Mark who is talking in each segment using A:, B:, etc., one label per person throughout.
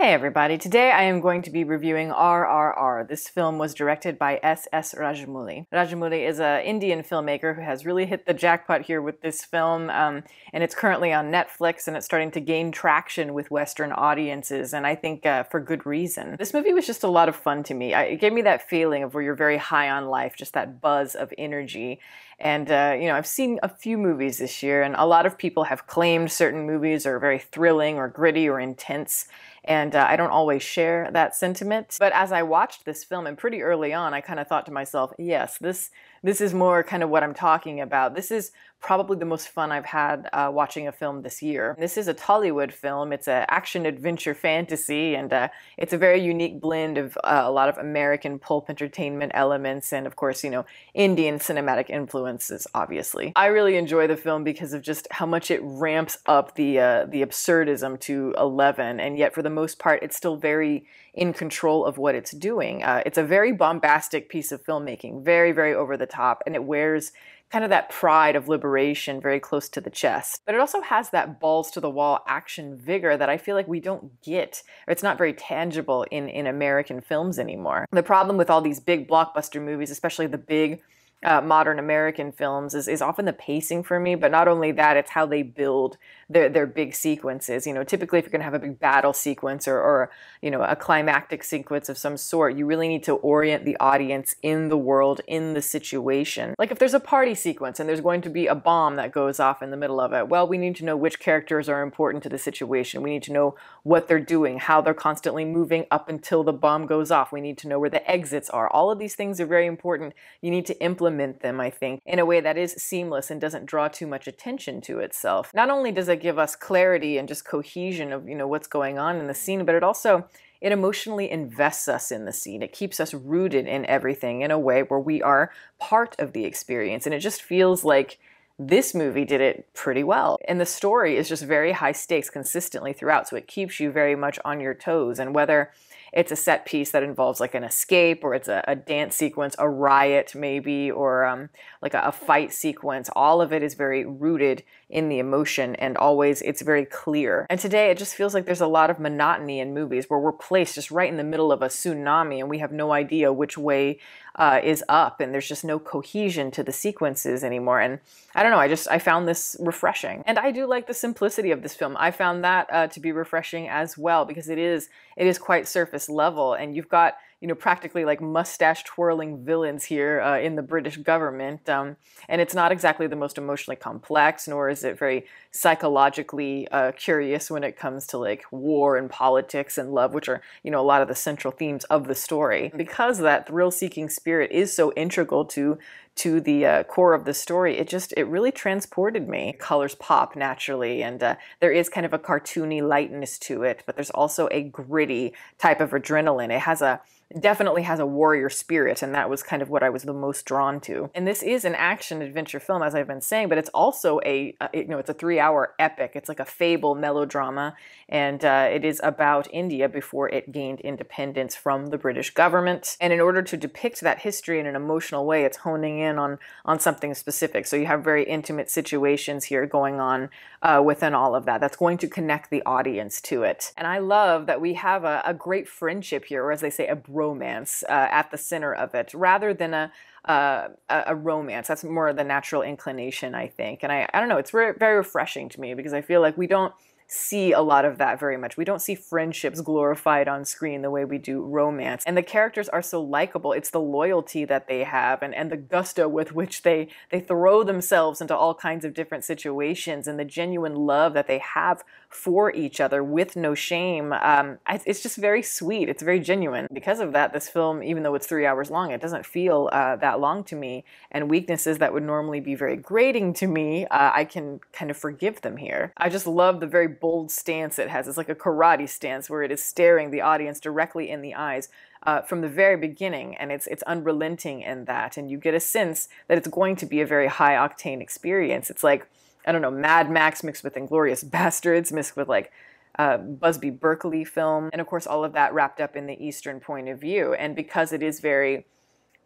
A: Hey everybody, today I am going to be reviewing RRR. This film was directed by S.S. Rajamouli. Rajamouli is an Indian filmmaker who has really hit the jackpot here with this film, um, and it's currently on Netflix and it's starting to gain traction with Western audiences, and I think uh, for good reason. This movie was just a lot of fun to me. I, it gave me that feeling of where you're very high on life, just that buzz of energy. And, uh, you know, I've seen a few movies this year, and a lot of people have claimed certain movies are very thrilling or gritty or intense and uh, I don't always share that sentiment. But as I watched this film, and pretty early on, I kind of thought to myself, yes, this this is more kind of what I'm talking about. This is probably the most fun I've had uh, watching a film this year. This is a Tollywood film. It's an action adventure fantasy, and uh, it's a very unique blend of uh, a lot of American pulp entertainment elements, and of course, you know, Indian cinematic influences. Obviously, I really enjoy the film because of just how much it ramps up the uh, the absurdism to eleven, and yet for the most part, it's still very in control of what it's doing. Uh, it's a very bombastic piece of filmmaking, very, very over the top, and it wears kind of that pride of liberation very close to the chest. But it also has that balls to the wall action vigor that I feel like we don't get, or it's not very tangible in, in American films anymore. The problem with all these big blockbuster movies, especially the big uh, modern American films is, is often the pacing for me, but not only that, it's how they build their, their big sequences. You know, typically if you're going to have a big battle sequence or, or, you know, a climactic sequence of some sort, you really need to orient the audience in the world, in the situation. Like if there's a party sequence and there's going to be a bomb that goes off in the middle of it, well, we need to know which characters are important to the situation. We need to know what they're doing, how they're constantly moving up until the bomb goes off. We need to know where the exits are. All of these things are very important. You need to implement implement them, I think, in a way that is seamless and doesn't draw too much attention to itself. Not only does it give us clarity and just cohesion of, you know, what's going on in the scene, but it also it emotionally invests us in the scene. It keeps us rooted in everything in a way where we are part of the experience. And it just feels like this movie did it pretty well. And the story is just very high stakes consistently throughout. So it keeps you very much on your toes. And whether it's a set piece that involves like an escape or it's a, a dance sequence, a riot maybe, or um, like a, a fight sequence. All of it is very rooted in the emotion and always it's very clear. And today it just feels like there's a lot of monotony in movies where we're placed just right in the middle of a tsunami and we have no idea which way uh, is up and there's just no cohesion to the sequences anymore. And I don't know, I just, I found this refreshing. And I do like the simplicity of this film. I found that uh, to be refreshing as well because it is, it is quite surface level and you've got you know, practically like mustache twirling villains here uh, in the British government. Um, and it's not exactly the most emotionally complex, nor is it very psychologically uh, curious when it comes to like war and politics and love, which are, you know, a lot of the central themes of the story. Because that thrill-seeking spirit is so integral to to the uh, core of the story, it just, it really transported me. Colors pop naturally, and uh, there is kind of a cartoony lightness to it, but there's also a gritty type of adrenaline. It has a, definitely has a warrior spirit, and that was kind of what I was the most drawn to. And this is an action adventure film, as I've been saying, but it's also a, a you know, it's a three-hour epic. It's like a fable melodrama, and uh, it is about India before it gained independence from the British government. And in order to depict that history in an emotional way, it's honing in on on something specific. So you have very intimate situations here going on uh, within all of that. That's going to connect the audience to it. And I love that we have a, a great friendship here, or as they say, a bromance uh, at the center of it, rather than a uh, a romance. That's more the natural inclination, I think. And I, I don't know, it's very, very refreshing to me because I feel like we don't see a lot of that very much. We don't see friendships glorified on screen the way we do romance. And the characters are so likable. It's the loyalty that they have and, and the gusto with which they, they throw themselves into all kinds of different situations and the genuine love that they have for each other with no shame. Um, it's just very sweet. It's very genuine. Because of that, this film, even though it's three hours long, it doesn't feel uh, that long to me. And weaknesses that would normally be very grating to me, uh, I can kind of forgive them here. I just love the very bold stance it has. It's like a karate stance where it is staring the audience directly in the eyes uh, from the very beginning, and it's it's unrelenting in that, and you get a sense that it's going to be a very high octane experience. It's like I don't know, Mad Max mixed with Inglourious Basterds mixed with like uh, Busby Berkeley film, and of course all of that wrapped up in the Eastern point of view. And because it is very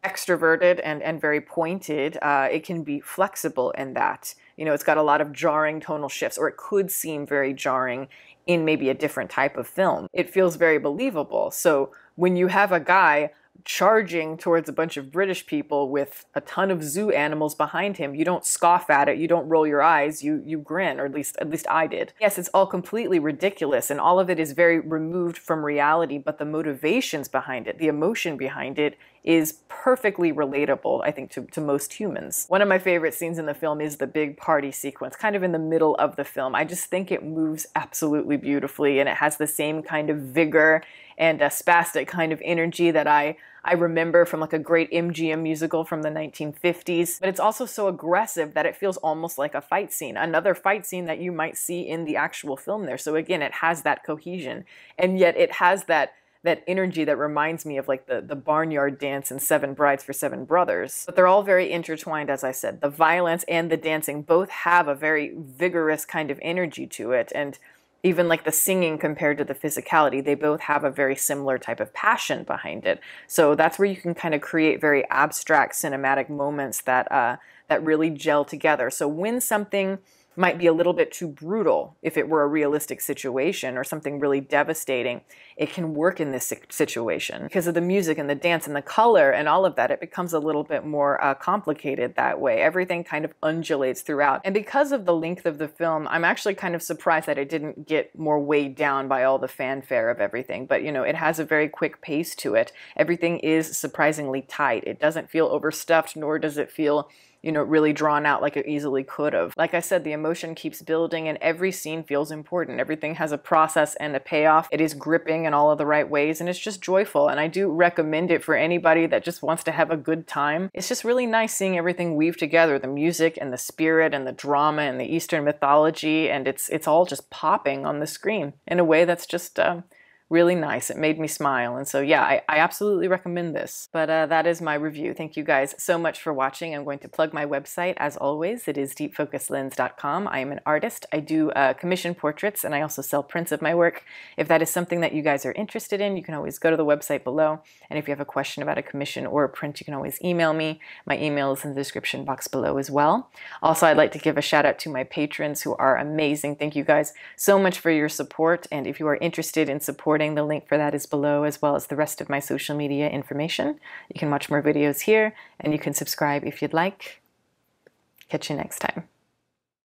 A: extroverted and, and very pointed, uh, it can be flexible in that you know, it's got a lot of jarring tonal shifts, or it could seem very jarring in maybe a different type of film. It feels very believable. So when you have a guy charging towards a bunch of British people with a ton of zoo animals behind him, you don't scoff at it, you don't roll your eyes, you you grin, or at least at least I did. Yes, it's all completely ridiculous and all of it is very removed from reality, but the motivations behind it, the emotion behind it is perfectly relatable, I think, to, to most humans. One of my favorite scenes in the film is the big party sequence, kind of in the middle of the film. I just think it moves absolutely beautifully and it has the same kind of vigor and a spastic kind of energy that I I remember from like a great MGM musical from the 1950s. But it's also so aggressive that it feels almost like a fight scene, another fight scene that you might see in the actual film there. So again, it has that cohesion, and yet it has that that energy that reminds me of like the, the barnyard dance in Seven Brides for Seven Brothers. But they're all very intertwined, as I said. The violence and the dancing both have a very vigorous kind of energy to it. And even like the singing compared to the physicality, they both have a very similar type of passion behind it. So that's where you can kind of create very abstract cinematic moments that uh, that really gel together. So when something might be a little bit too brutal if it were a realistic situation or something really devastating. It can work in this situation because of the music and the dance and the color and all of that. It becomes a little bit more uh, complicated that way. Everything kind of undulates throughout. And because of the length of the film, I'm actually kind of surprised that it didn't get more weighed down by all the fanfare of everything. But you know, it has a very quick pace to it. Everything is surprisingly tight. It doesn't feel overstuffed, nor does it feel you know, really drawn out like it easily could have. Like I said, the emotion keeps building and every scene feels important. Everything has a process and a payoff. It is gripping in all of the right ways and it's just joyful. And I do recommend it for anybody that just wants to have a good time. It's just really nice seeing everything weave together, the music and the spirit and the drama and the Eastern mythology. And it's, it's all just popping on the screen in a way that's just, uh, really nice. It made me smile. And so, yeah, I, I absolutely recommend this. But uh, that is my review. Thank you guys so much for watching. I'm going to plug my website as always. It is deepfocuslens.com. I am an artist. I do uh, commission portraits and I also sell prints of my work. If that is something that you guys are interested in, you can always go to the website below. And if you have a question about a commission or a print, you can always email me. My email is in the description box below as well. Also, I'd like to give a shout out to my patrons who are amazing. Thank you guys so much for your support. And if you are interested in supporting the link for that is below, as well as the rest of my social media information. You can watch more videos here, and you can subscribe if you'd like. Catch you next time.